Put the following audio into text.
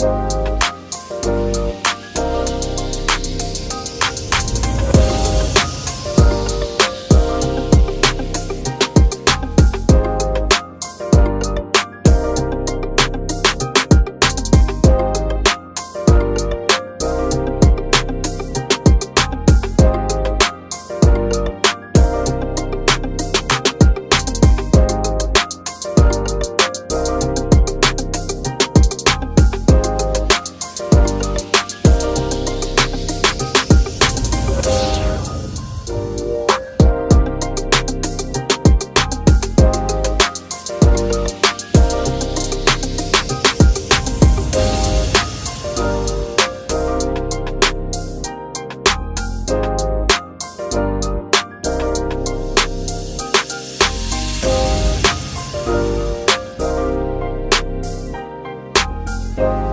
you Bye.